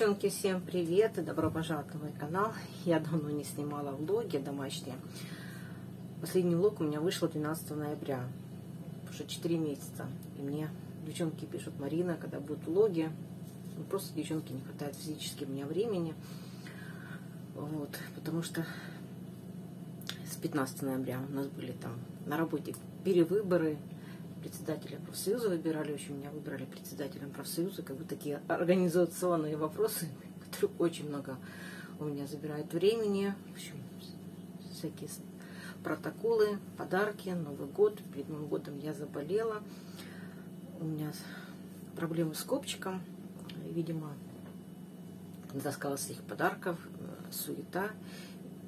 девчонки, всем привет и добро пожаловать на мой канал. Я давно не снимала влоги домашние. Последний влог у меня вышел 12 ноября, уже 4 месяца. И мне девчонки пишут, Марина, когда будут влоги, ну, просто девчонки не хватает физически у меня времени. Вот, потому что с 15 ноября у нас были там на работе перевыборы, председателя профсоюза выбирали, общем, меня выбрали председателем профсоюза, как бы такие организационные вопросы, которые очень много у меня забирают времени, в общем, всякие протоколы, подарки, Новый год, перед Новым годом я заболела, у меня проблемы с копчиком, видимо, таскала своих подарков, э, суета,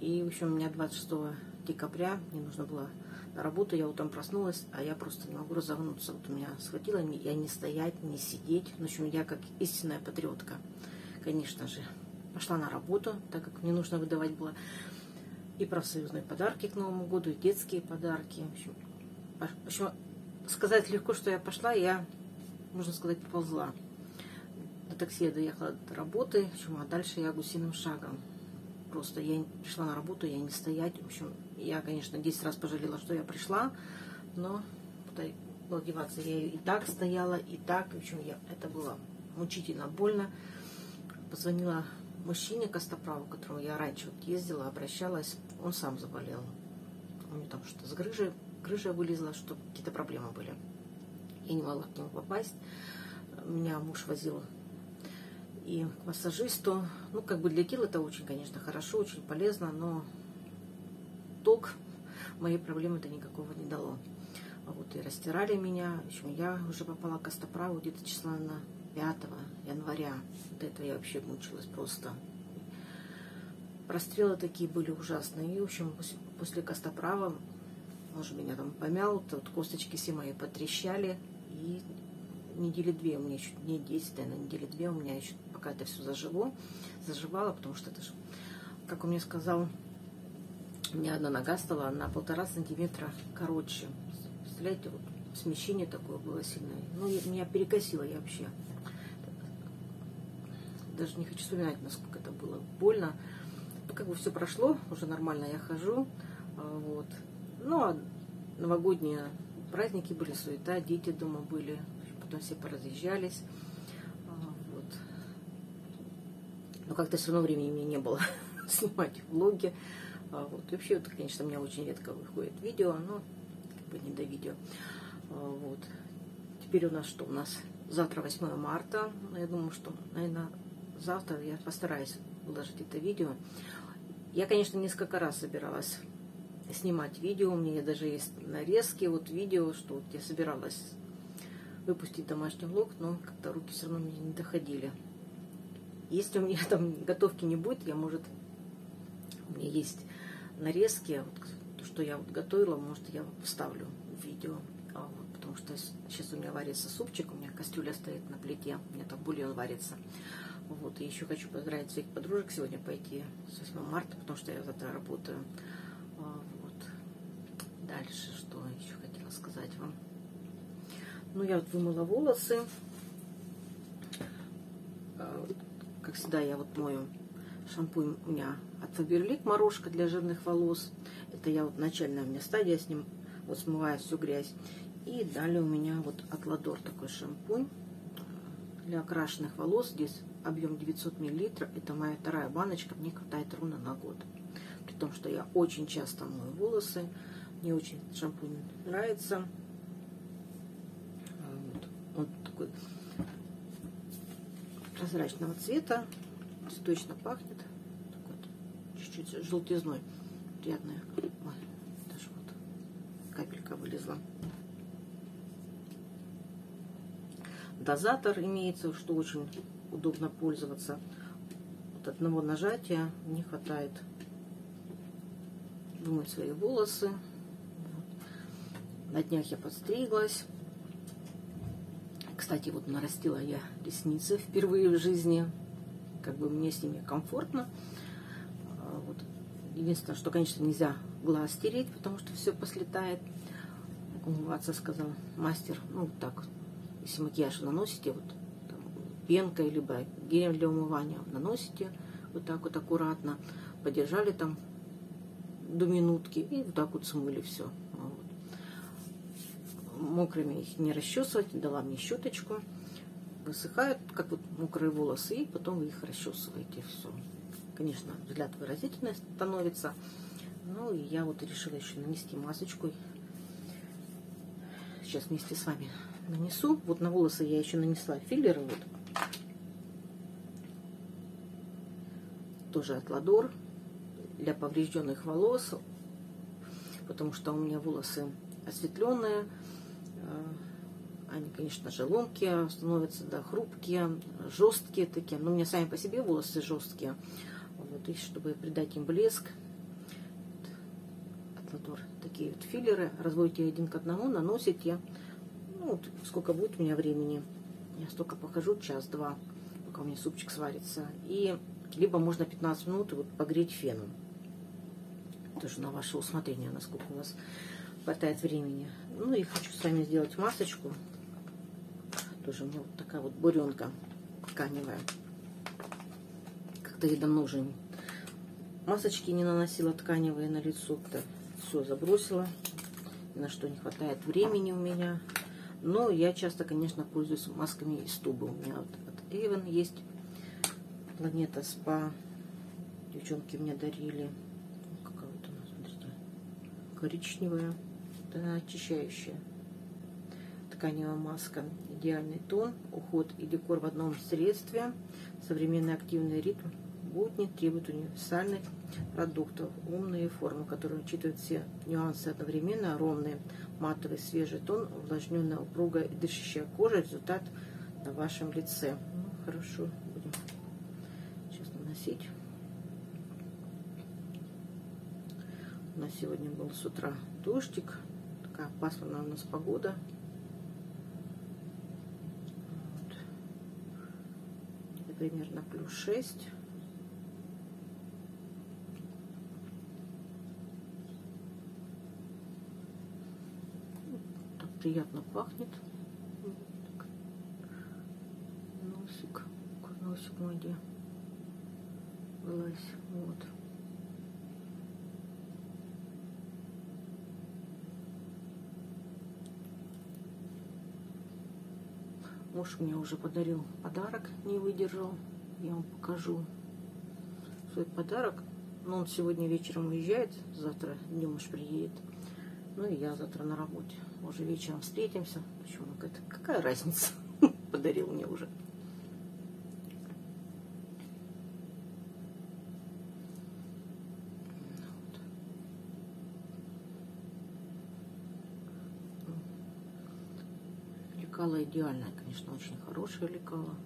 и, в общем, у меня 26 декабря мне нужно было на работу, я утром проснулась, а я просто не могу разогнуться. Вот у меня схватило, я не стоять, не сидеть. В общем, я как истинная патриотка, конечно же, пошла на работу, так как мне нужно выдавать было и профсоюзные подарки к Новому году, и детские подарки. В общем, в общем сказать легко, что я пошла, я, можно сказать, поползла. До такси я доехала до работы, в общем, а дальше я гусиным шагом. Просто я пришла на работу, я не стоять. В общем, я, конечно, 10 раз пожалела, что я пришла, но было деваться. Я и так стояла, и так. В общем, я, это было мучительно больно. Позвонила мужчине Костоправу, к которому я раньше вот ездила, обращалась. Он сам заболел. У него там что-то с грыжей, грыжа вылезла, что какие-то проблемы были. Я не могла к нему попасть. Меня муж возил и массажисту. Ну, как бы для тела это очень, конечно, хорошо, очень полезно, но ток моей проблемы это никакого не дало. А вот и растирали меня. Общем, я уже попала к остоправу где-то числа на 5 января. До этого я вообще мучилась просто. Прострелы такие были ужасные. И, в общем, после, после костоправа, может, меня там помял, вот косточки все мои потрещали. И недели две, у меня еще дней 10, наверное, недели две у меня еще пока это все зажило, заживало, потому что это же, как он мне сказал, у меня одна нога стала на полтора сантиметра короче. Представляете, вот смещение такое было сильное. Ну, меня перекосило я вообще. Даже не хочу вспоминать, насколько это было больно. Ну, как бы все прошло, уже нормально я хожу. А, вот. Ну, а новогодние праздники были, суета, дети дома были. Потом все поразъезжались. но как-то все равно времени мне не было снимать влоги. А, вот. И вообще, вот, конечно, у меня очень редко выходит видео, но как бы не до видео. А, вот. Теперь у нас что? У нас завтра 8 марта. Я думаю, что, наверное, завтра я постараюсь выложить это видео. Я, конечно, несколько раз собиралась снимать видео. У меня даже есть нарезки, вот видео, что вот я собиралась выпустить домашний влог, но как-то руки все равно мне не доходили. Если у меня там готовки не будет, я, может, у меня есть нарезки, вот, то, что я вот готовила, может, я вставлю в видео. А, вот, потому что сейчас у меня варится супчик, у меня кастрюля стоит на плите, у меня там бульон варится. Вот, и еще хочу поздравить своих подружек сегодня пойти с 8 марта, потому что я завтра работаю. А, вот. Дальше, что еще хотела сказать вам. Ну, я вымыла волосы. А, как всегда, я вот мою шампунь у меня от Faberlic морожка для жирных волос. Это я вот начальная у меня стадия с ним, вот смываю всю грязь. И далее у меня вот от Ладор такой шампунь для окрашенных волос. Здесь объем 900 мл. Это моя вторая баночка, мне хватает ровно на год. При том, что я очень часто мою волосы. Мне очень шампунь нравится. Такой прозрачного цвета, цветочно пахнет, чуть-чуть желтизной, приятная. Ой, даже вот капелька вылезла. Дозатор имеется, что очень удобно пользоваться. Вот одного нажатия не хватает вымыть свои волосы. На днях я подстриглась. Кстати, вот нарастила я ресницы впервые в жизни. Как бы мне с ними комфортно. А, вот. Единственное, что, конечно, нельзя глаз стереть, потому что все послетает. Умываться, сказал мастер. Ну, так, если макияж наносите, вот там, пенкой, либо гелем для умывания. Наносите вот так вот аккуратно, подержали там до минутки и вот так вот смыли все. Мокрыми их не расчесывать, дала мне щеточку. Высыхают, как вот мокрые волосы, и потом вы их расчесываете. Все. Конечно, взгляд выразительный становится. Ну и я вот решила еще нанести масочку. Сейчас вместе с вами нанесу. Вот на волосы я еще нанесла филлеры. Вот. Тоже от Ладор для поврежденных волос, потому что у меня волосы осветленные, они, конечно же, ломкие становятся, да, хрупкие, жесткие такие. Но у меня сами по себе волосы жесткие. Вот, и чтобы придать им блеск, от такие вот филлеры, разводите один к одному, наносите. Ну, вот сколько будет у меня времени. Я столько покажу, час-два, пока у меня супчик сварится. И либо можно 15 минут вот погреть феном. Тоже на ваше усмотрение, насколько у вас хватает времени. Ну и хочу с вами сделать масочку. Тоже у меня вот такая вот буренка тканевая. Как-то я давно уже масочки не наносила тканевые на лицо. -то. Все забросила. на что не хватает времени у меня. Но я часто, конечно, пользуюсь масками из тубы. У меня вот от Avon есть Планета Спа. Девчонки мне дарили коричневая, она очищающая. Тканевая маска. Идеальный тон, уход и декор в одном средстве. Современный активный ритм будни требует универсальных продуктов. Умные формы, которые учитывают все нюансы одновременно. Ровный, матовый, свежий тон, увлажненная, упругая и дышащая кожа. Результат на вашем лице. Ну, хорошо, будем сейчас наносить. У нас сегодня был с утра дождик. Такая пасмурная у нас погода. Вот. Примерно плюс 6. Так приятно пахнет. Носик. Носик мой где? Вылазь. Вот. Муж мне уже подарил подарок, не выдержал. Я вам покажу свой подарок. Но он сегодня вечером уезжает, завтра днем уж приедет. Ну и я завтра на работе. Уже вечером встретимся. Почему? Какая разница? Подарил мне уже. Лекало идеальное, конечно, очень хорошее лекало.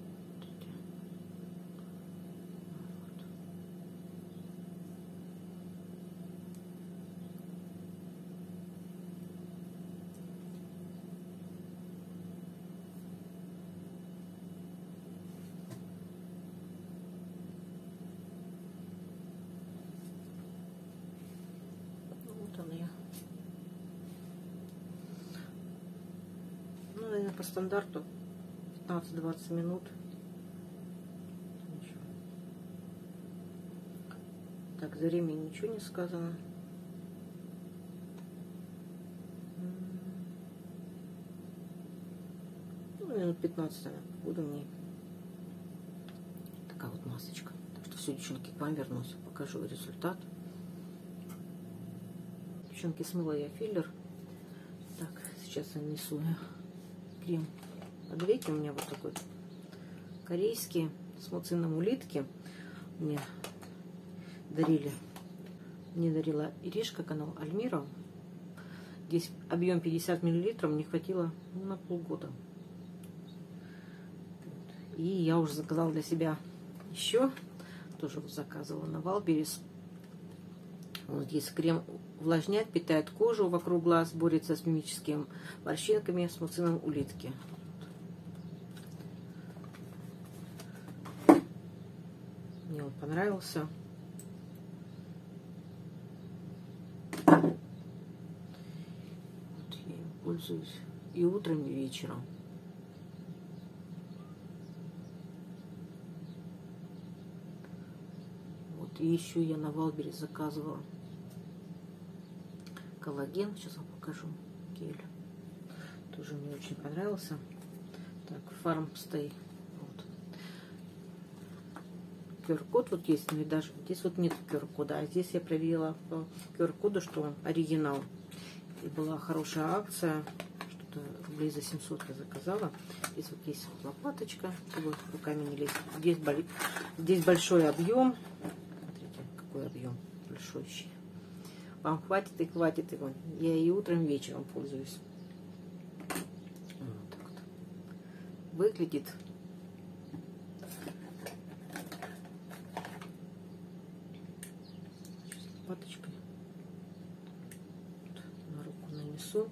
наверное, по стандарту 15-20 минут. Так, за время ничего не сказано. Ну, минут 15, наверное, буду мне. Такая вот масочка. Так что все, девчонки, к вам вернусь. Покажу результат. Девчонки, смыла я филлер. Так, сейчас я Вот видите, у меня вот такой корейский с муцином улитки. Мне дарили. Мне дарила Иришка, канал Альмира. Здесь объем 50 миллилитров, мне хватило ну, на полгода. И я уже заказала для себя еще. Тоже заказывала на Валберис. Вот если крем увлажняет, питает кожу вокруг глаз, борется с мимическими морщинками, с муцином улитки. Мне он понравился. Вот я им пользуюсь и утром, и вечером. Вот, и еще я на Валбере заказывала коллаген. Сейчас вам покажу гель. Тоже мне очень понравился. Так, Farmstay. Вот. QR-код вот есть, но даже здесь вот нет QR-кода. А здесь я проверила по QR-коду, что он оригинал. И была хорошая акция. Что-то рублей за 700 я заказала. Здесь вот есть вот лопаточка, чтобы руками не лезть. Здесь, здесь большой объем. Смотрите, какой объем большой. Вам хватит и хватит его. Я и утром, и вечером пользуюсь. Вот так вот. Выглядит паточкой. Вот, на руку нанесу.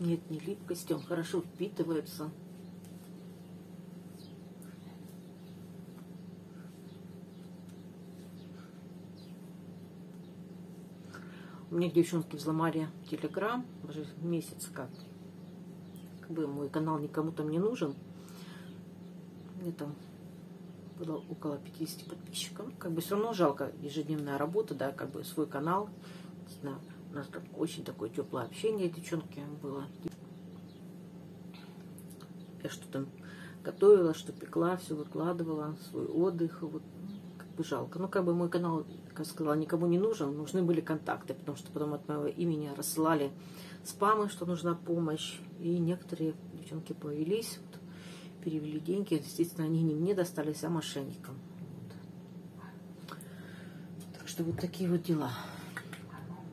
Нет, не липкости, он хорошо впитывается. Мне девчонки взломали телеграм, уже месяц как. Как бы мой канал никому там не нужен. Мне там было около 50 подписчиков. Как бы все равно жалко ежедневная работа, да, как бы свой канал. У нас там очень такое теплое общение, девчонки, было. Я что там готовила, что пекла, все выкладывала, свой отдых. Вот бы жалко. Ну, как бы мой канал, как сказала, никому не нужен, нужны были контакты, потому что потом от моего имени рассылали спамы, что нужна помощь. И некоторые девчонки повелись, вот, перевели деньги. Естественно, они не мне достались, а мошенникам. Вот. Так что вот такие вот дела.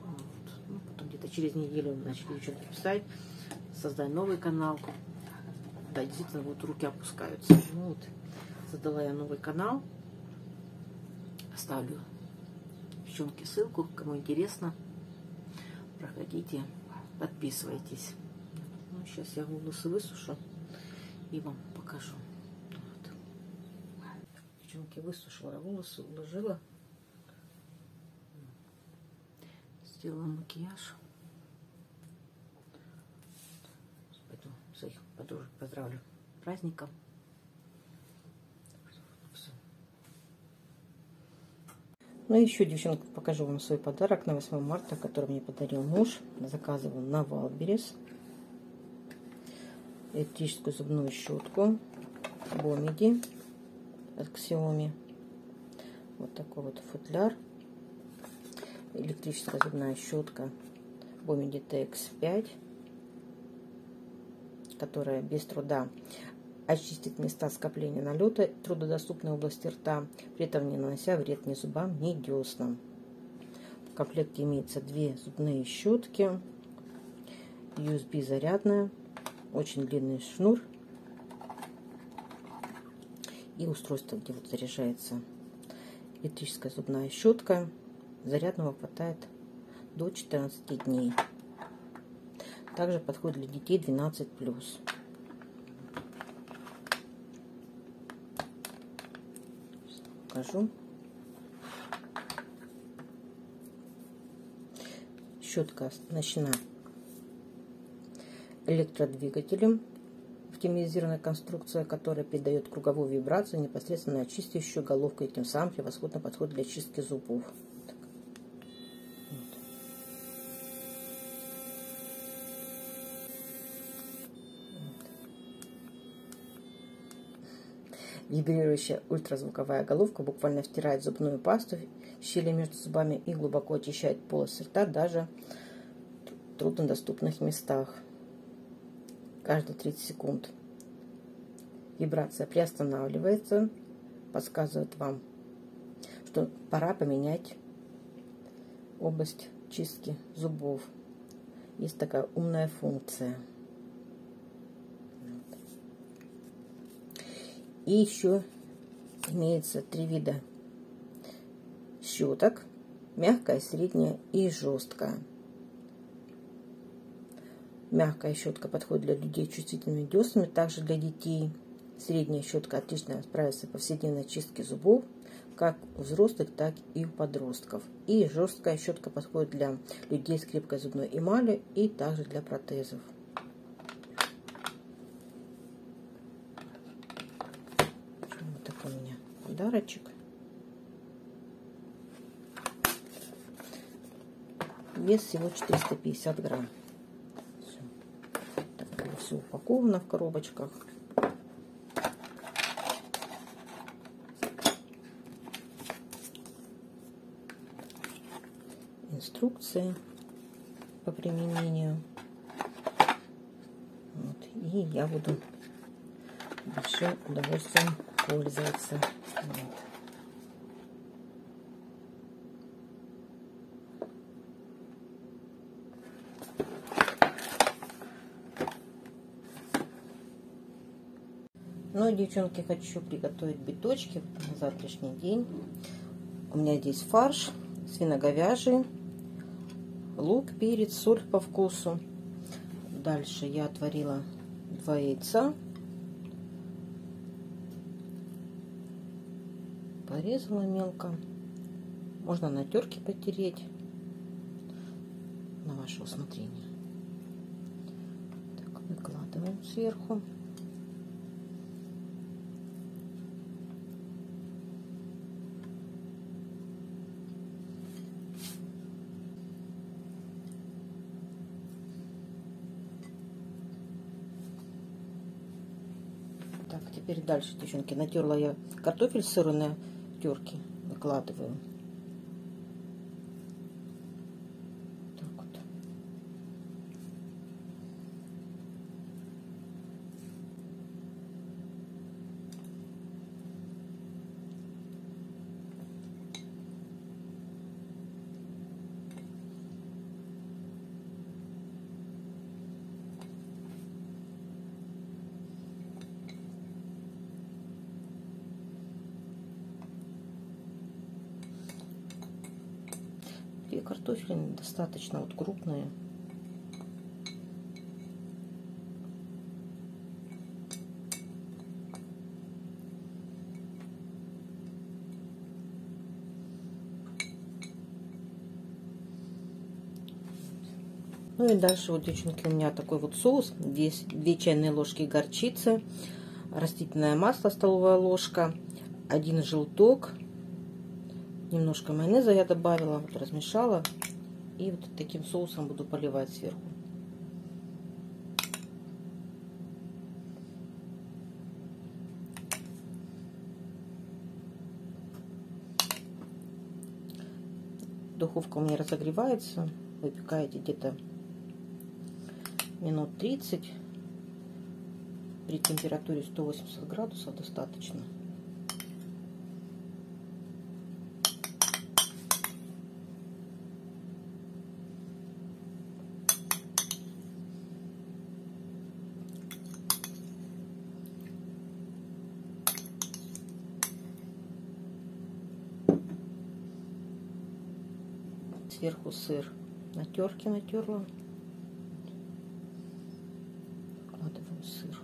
Вот. Ну, потом где-то через неделю начали девчонки писать, создай новый канал. Да, действительно, вот руки опускаются. Ну, вот, создала я новый канал. Оставлю девчонки ссылку, кому интересно. Проходите, подписывайтесь. Ну, сейчас я волосы высушу и вам покажу. Вот. Девчонки, высушила волосы, уложила. Сделала макияж. Пойду своих подружек поздравлю праздником. Ну и еще, девчонки, покажу вам свой подарок на 8 марта, который мне подарил муж. Заказывал на Wildberries. Электрическую зубную щетку. Бомиди от Xiaomi. Вот такой вот футляр. Электрическая зубная щетка Бомиди TX5 которая без труда очистит места скопления налета трудодоступной области рта, при этом не нанося вред ни зубам, ни деснам. В комплекте имеется две зубные щетки, USB зарядная, очень длинный шнур и устройство, где вот заряжается электрическая зубная щетка. Зарядного хватает до 14 дней. Также подходит для детей 12+. Покажу. Щетка оснащена электродвигателем оптимизированная конструкция, которая передает круговую вибрацию непосредственно очистящую головку и тем самым превосходно подходит для чистки зубов. Вибрирующая ультразвуковая головка буквально втирает зубную пасту в щели между зубами и глубоко очищает полость рта даже в труднодоступных местах. Каждые 30 секунд. Вибрация приостанавливается, подсказывает вам, что пора поменять область чистки зубов. Есть такая умная функция – И еще имеется три вида щеток. Мягкая, средняя и жесткая. Мягкая щетка подходит для людей с чувствительными деснами, также для детей. Средняя щетка отлично справится в повседневной чистке зубов, как у взрослых, так и у подростков. И жесткая щетка подходит для людей с крепкой зубной эмалью и также для протезов. Подарочек. Вес всего 450 грамм. Все. Так, все упаковано в коробочках. Инструкции по применению. Вот. И я буду большим удовольствием пользоваться. Вот. Ну, девчонки, хочу приготовить биточки на завтрашний день. У меня здесь фарш свиноговяжий, лук, перец, соль по вкусу. Дальше я отварила два яйца. Порезала мелко. Можно на терке потереть. На ваше усмотрение. Так, выкладываем сверху. Теперь дальше, девчонки, натерла я картофель сырой на терке, выкладываю. Так вот. И картофелины достаточно вот крупные. Ну и дальше вот, девчонки, у меня такой вот соус. Здесь 2 чайные ложки горчицы, растительное масло, столовая ложка, один желток, немножко майонеза я добавила, вот размешала. И вот таким соусом буду поливать сверху. Духовка у меня разогревается. Выпекаете где-то минут 30 при температуре 180 градусов достаточно. Сверху сыр на терке натерла. Вкладываю сыр.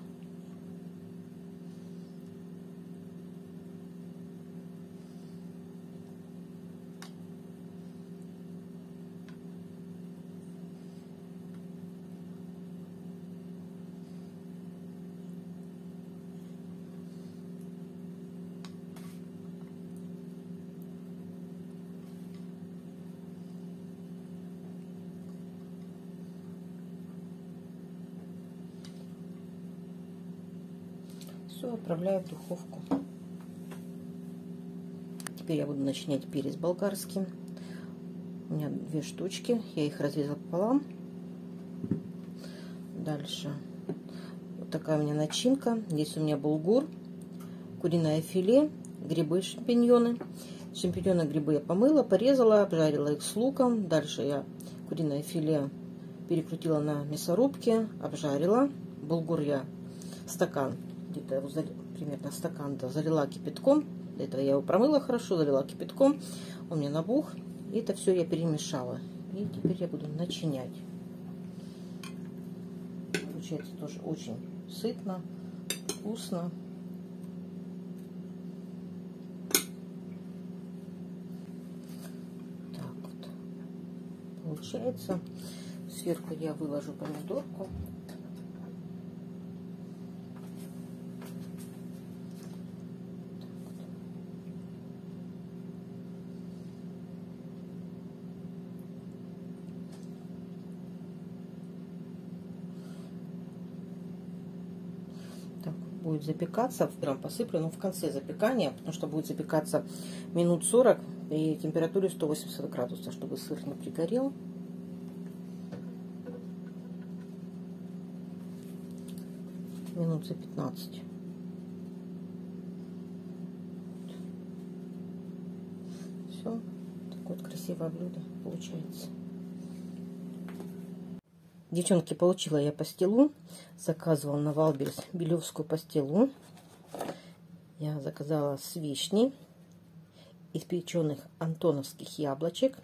Все, отправляю в духовку. Теперь я буду начинять перец болгарский. У меня две штучки. Я их разрезала пополам. Дальше. Вот такая у меня начинка. Здесь у меня булгур, куриное филе, грибы, шампиньоны. Шампиньоны, грибы я помыла, порезала, обжарила их с луком. Дальше я куриное филе перекрутила на мясорубке, обжарила. Булгур я стакан где-то примерно стакан да, залила кипятком. Для этого я его промыла хорошо, залила кипятком. Он мне набух. И это все я перемешала. И теперь я буду начинять. Получается тоже очень сытно, вкусно. Так. Получается. Сверху я выложу помидорку. Будет запекаться. Прям посыплю, но в конце запекания, потому что будет запекаться минут 40 при температуре 180 градусов, чтобы сыр не пригорел. Минут за 15. Все. Такое вот красивое блюдо получается. Девчонки, получила я пастилу. Заказывала на Wildberries белевскую пастилу. Я заказала с вишней из печеных антоновских яблочек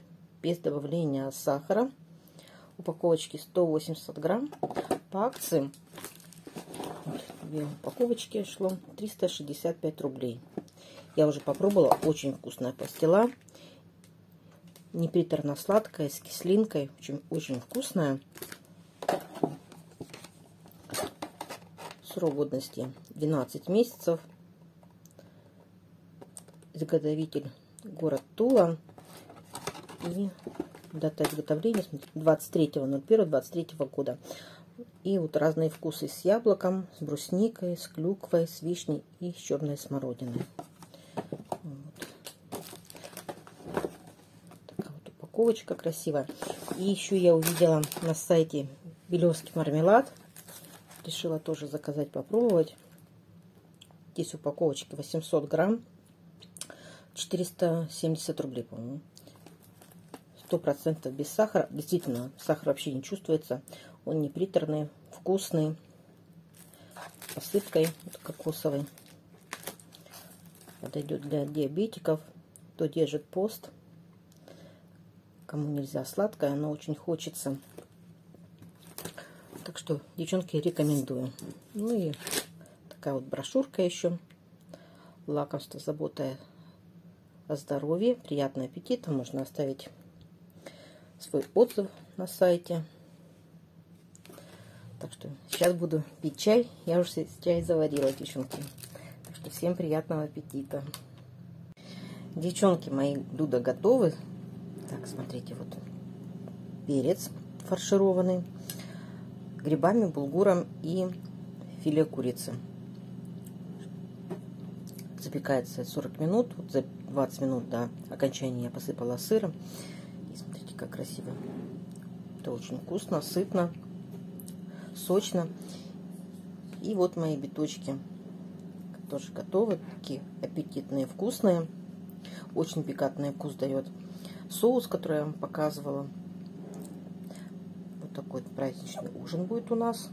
без добавления сахара. Упаковочки 180 грамм. По акции две упаковочки шло 365 рублей. Я уже попробовала. Очень вкусная пастила. Не приторно-сладкая, с кислинкой. Очень, очень вкусная. Срок годности 12 месяцев. Изготовитель город Тула. И дата изготовления 23.01.23 года. И вот разные вкусы с яблоком, с брусникой, с клюквой, с вишней и с черной смородиной. Вот. Такая вот упаковочка красивая. И еще я увидела на сайте Белевский мармелад. Решила тоже заказать, попробовать. Здесь упаковочки 800 грамм. 470 рублей, по-моему. Сто процентов без сахара. Действительно, сахар вообще не чувствуется. Он не приторный, вкусный. Посыпкой вот кокосовой. Подойдет для диабетиков, кто держит пост. Кому нельзя сладкое, но очень хочется. Так что, девчонки, рекомендую. Ну и такая вот брошюрка еще. Лакомство, забота о здоровье. Приятного аппетита. Можно оставить свой отзыв на сайте. Так что сейчас буду пить чай. Я уже чай заварила, девчонки. Так что всем приятного аппетита. Девчонки, мои блюда готовы. Так, смотрите, вот перец фаршированный грибами, булгуром и филе курицы. Запекается 40 минут. Вот за 20 минут до окончания я посыпала сыром. И смотрите, как красиво. Это очень вкусно, сытно, сочно. И вот мои биточки тоже готовы. Такие аппетитные, вкусные. Очень пикантный вкус дает соус, который я вам показывала такой праздничный ужин будет у нас.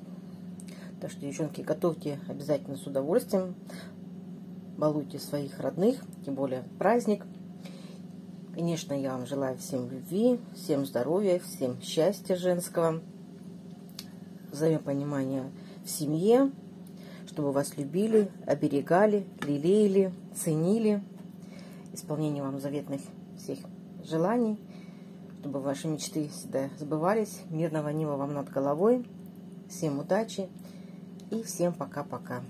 Так что, девчонки, готовьте обязательно с удовольствием. Балуйте своих родных, тем более праздник. Конечно, я вам желаю всем любви, всем здоровья, всем счастья женского, взаимопонимания в семье, чтобы вас любили, оберегали, лелеяли, ценили, исполнение вам заветных всех желаний – чтобы ваши мечты всегда сбывались. Мирного неба вам над головой. Всем удачи и всем пока-пока.